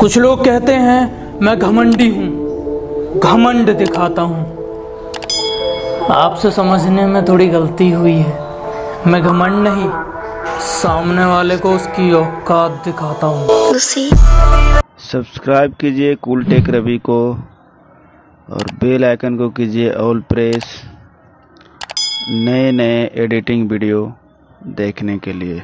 कुछ लोग कहते हैं मैं घमंडी हूँ घमंड दिखाता हूँ। आपसे समझने में थोड़ी गलती हुई है। मैं घमंड नहीं सामने वाले को उसकी औकात दिखाता हूँ। सब्सक्राइब कीजिए कूल टेक रवि को और बेल आइकन को कीजिए ऑल प्रेस। नए नए एडिटिंग वीडियो देखने के लिए।